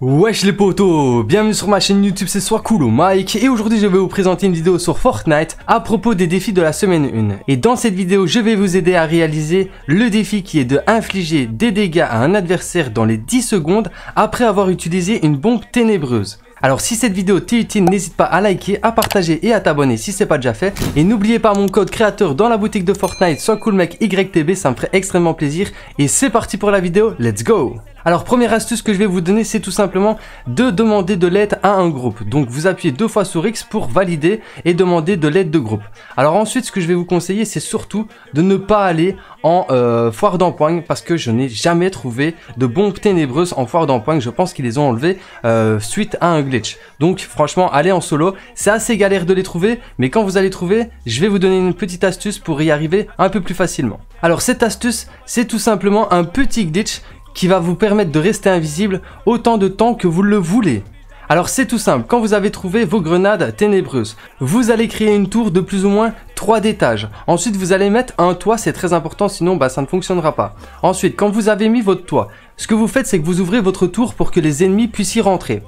Wesh les potos, bienvenue sur ma chaîne YouTube, c'est soit cool Mike et aujourd'hui je vais vous présenter une vidéo sur Fortnite à propos des défis de la semaine 1. Et dans cette vidéo, je vais vous aider à réaliser le défi qui est de infliger des dégâts à un adversaire dans les 10 secondes après avoir utilisé une bombe ténébreuse. Alors si cette vidéo t'est utile, n'hésite pas à liker, à partager et à t'abonner si c'est pas déjà fait. Et n'oubliez pas mon code créateur dans la boutique de Fortnite, soit cool YTB, ça me ferait extrêmement plaisir. Et c'est parti pour la vidéo, let's go alors première astuce que je vais vous donner c'est tout simplement de demander de l'aide à un groupe. Donc vous appuyez deux fois sur X pour valider et demander de l'aide de groupe. Alors ensuite ce que je vais vous conseiller c'est surtout de ne pas aller en euh, foire d'empoigne parce que je n'ai jamais trouvé de bombes ténébreuses en foire d'empoigne. Je pense qu'ils les ont enlevées euh, suite à un glitch. Donc franchement allez en solo. C'est assez galère de les trouver mais quand vous allez trouver je vais vous donner une petite astuce pour y arriver un peu plus facilement. Alors cette astuce c'est tout simplement un petit glitch qui va vous permettre de rester invisible autant de temps que vous le voulez. Alors c'est tout simple, quand vous avez trouvé vos grenades ténébreuses, vous allez créer une tour de plus ou moins 3 étages. Ensuite vous allez mettre un toit, c'est très important sinon bah, ça ne fonctionnera pas. Ensuite quand vous avez mis votre toit, ce que vous faites c'est que vous ouvrez votre tour pour que les ennemis puissent y rentrer.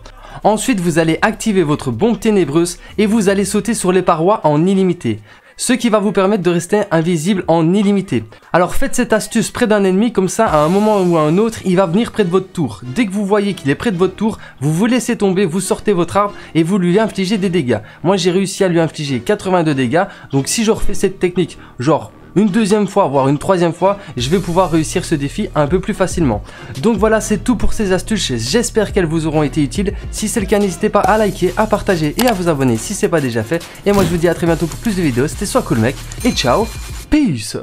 Ensuite vous allez activer votre bombe ténébreuse et vous allez sauter sur les parois en illimité ce qui va vous permettre de rester invisible en illimité. Alors faites cette astuce près d'un ennemi, comme ça à un moment ou à un autre, il va venir près de votre tour. Dès que vous voyez qu'il est près de votre tour, vous vous laissez tomber, vous sortez votre arme et vous lui infligez des dégâts. Moi j'ai réussi à lui infliger 82 dégâts, donc si je refais cette technique, genre une deuxième fois, voire une troisième fois, je vais pouvoir réussir ce défi un peu plus facilement. Donc voilà, c'est tout pour ces astuces. J'espère qu'elles vous auront été utiles. Si c'est le cas, n'hésitez pas à liker, à partager et à vous abonner si c'est pas déjà fait. Et moi, je vous dis à très bientôt pour plus de vidéos. C'était soit cool mec et ciao, peace.